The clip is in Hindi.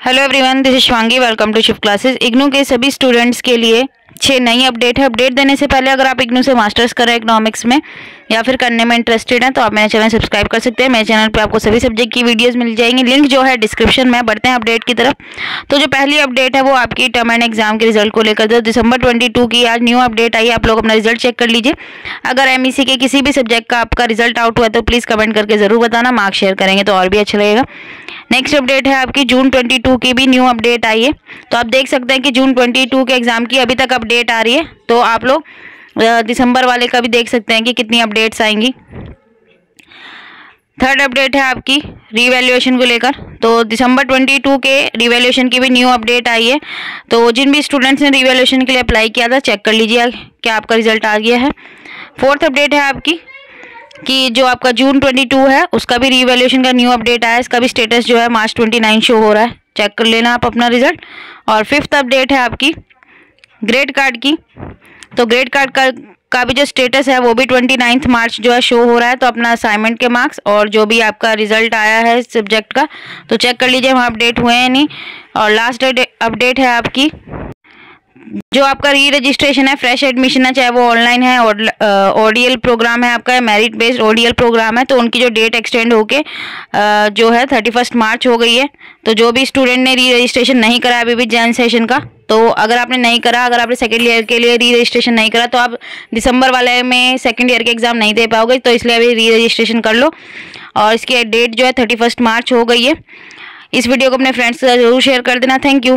Hello everyone this Shivangi welcome to shift classes IGNOU के सभी स्टूडेंट्स के लिए छः नई अपडेट है। अपडेट देने से पहले अगर आप इग्नू से मास्टर्स कर इकोनॉमिक्स में या फिर करने में इंटरेस्टेड हैं तो आप मेरे चैनल सब्सक्राइब कर सकते हैं। मेरे चैनल पे आपको सभी सब्जेक्ट की वीडियोस मिल जाएँगी। लिंक जो है डिस्क्रिप्शन में बढ़ते हैं अपडेट की तरफ़। तो जो पहली अपडेट है, वो आपकी टर्म एंड एग्ज़ाम के रिज़ल्ट को लेकर तो दिसंबर ट्वेंटी की आज न्यू अपडेट आई आप लोग अपना रिज़ल्ट चेक कर लीजिए। अगर एम e के किसी भी सब्जेक्ट का आपका रिज़ल्ट आउट हुआ तो प्लीज़ कमेंट करके ज़रूर बताना। मार्क शेयर करेंगे तो और भी अच्छा लगेगा। नेक्स्ट अपडेट है आपकी जून 22 की भी न्यू अपडेट आई है। तो आप देख सकते हैं कि जून 22 के एग्ज़ाम की अभी तक अपडेट आ रही है। तो आप लोग दिसंबर वाले का भी देख सकते हैं कि कितनी अपडेट्स आएँगी। थर्ड अपडेट है आपकी रीवैल्यूएशन को लेकर। तो दिसंबर 22 के रीवैल्यूएशन की भी न्यू अपडेट आई है। तो जिन भी स्टूडेंट्स ने रीवैल्यूएशन के लिए अप्लाई किया था चेक कर लीजिए क्या आपका रिज़ल्ट आ गया है। फोर्थ अपडेट है आपकी, कि जो आपका जून 22 है, उसका भी रीवैल्यूएशन का न्यू अपडेट आया इसका भी स्टेटस जो है मार्च 29 शो हो रहा है। चेक कर लेना आप अपना रिज़ल्ट और फिफ्थ अपडेट है आपकी ग्रेड कार्ड की। तो ग्रेड कार्ड का का भी जो स्टेटस है, वो भी ट्वेंटी नाइन्थ मार्च जो है शो हो रहा है तो अपना असाइनमेंट के मार्क्स और जो भी आपका रिज़ल्ट आया है सब्जेक्ट का तो चेक कर लीजिए वहाँ अपडेट हुए हैं नहीं। और लास्ट अपडेट है आपकी जो आपका री रजिस्ट्रेशन है फ्रेश एडमिशन है, चाहे वो ऑनलाइन है ओडीएल प्रोग्राम है आपका मेरिट बेस्ड ओडीएल प्रोग्राम है तो उनकी जो डेट एक्सटेंड होके जो है थर्टी फ़र्स्ट मार्च हो गई है। तो जो भी स्टूडेंट ने री रजिस्ट्रेशन नहीं करा अभी भी जैन सेशन का तो अगर आपने नहीं करा, अगर आपने सेकेंड ईयर के लिए री रजिस्ट्रेशन नहीं करा तो आप दिसंबर वाले में सेकेंड ईयर के एग्ज़ाम नहीं दे पाओगे तो इसलिए अभी री रजिस्ट्रेशन कर लो। और इसकी डेट जो है थर्टी मार्च हो गई है। इस वीडियो को अपने फ्रेंड्स के साथ ज़रूर शेयर कर देना। Thank you